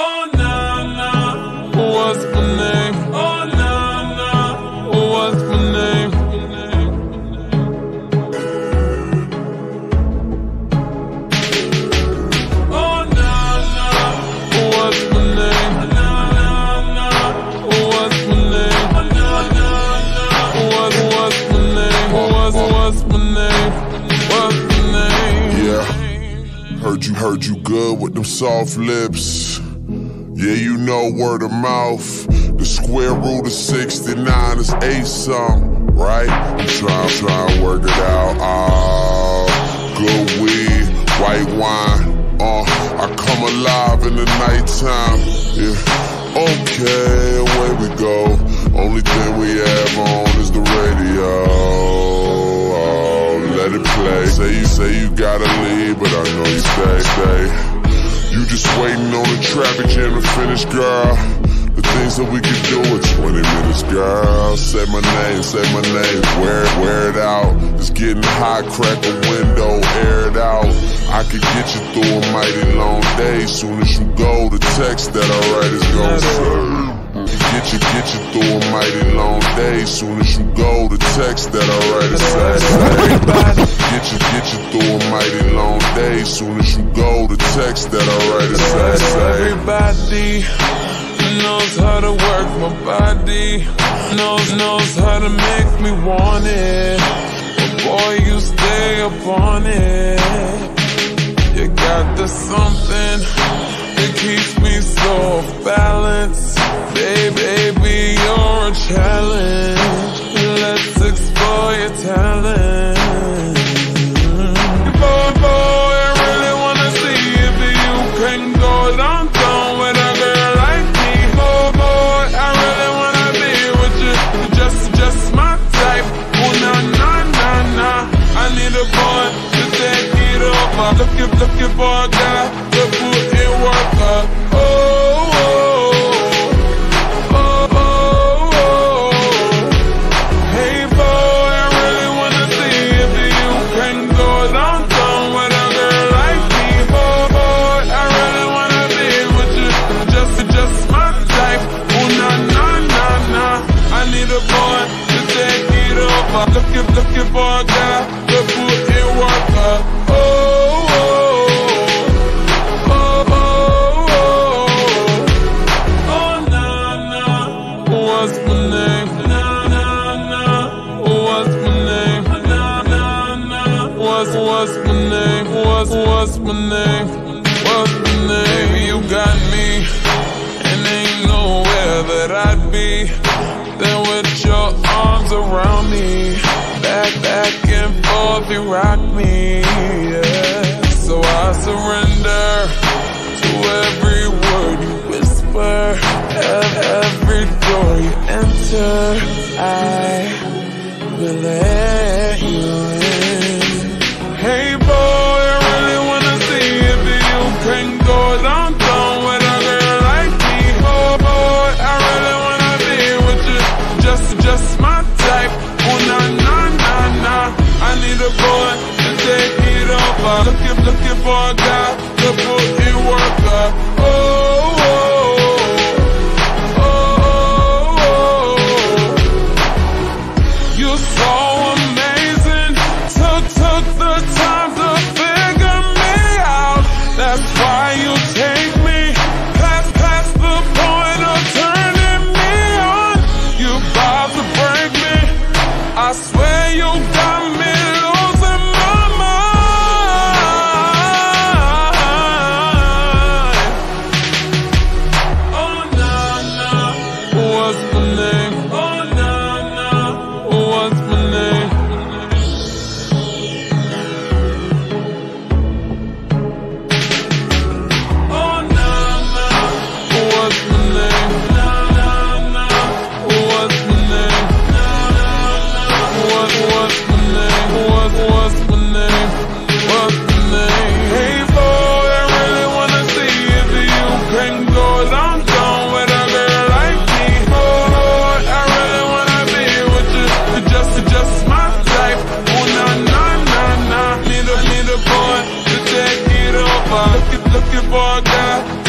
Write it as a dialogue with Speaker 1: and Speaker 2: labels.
Speaker 1: Oh nah nah, what's my name? Oh nah nah, what's my name? Oh nah nah, what's my name? Nah nah nah, what's my name? Nah nah nah, what what's my name? What's what's my name? What's my name?
Speaker 2: Yeah. Heard you, heard you good with them soft lips. Yeah, you know word of mouth. The square root of 69 is eight something, right? I'm trying, trying to work it out. Ah, good weed, white wine. Uh, I come alive in the nighttime. Yeah, okay, away we go. Only thing we have on is the radio. Oh, let it play. Say you say you gotta leave, but I know you stay, stay. You just waiting on the traffic jam to finish, girl. The things that we could do in 20 minutes, girl. Say my name, say my name. Wear it, wear it out. It's getting hot, crack a window, air it out. I could get you through a mighty long day. Soon as you go, the text that I write is gonna say. Get you, get you through a mighty long day. Soon as you go, the text that I write is say. Get you, get you through a mighty long day. Soon as you go, the text that I write is say.
Speaker 1: Everybody knows how to work my body, knows knows how to make me want it. But boy, you stay up on it. You got the something that keeps me so off balance. Looking, looking for a guy to put in work. Uh, oh, oh, oh, oh, oh. Hey boy, I really wanna see if you can go downtown with a girl like me. Boy, boy, I really wanna be with you. Just, just my type. Oh na na na na. I need a boy to take it over. Looking, looking for a guy to put in work. Uh, what's my name? What's what's my name? What's my name? You got me, and ain't nowhere that I'd be than with your arms around me, back back and forth you rock me. Yeah. So I surrender to every word you whisper, ev- every door you enter. I will let Looking looking for a guy looking for a guy.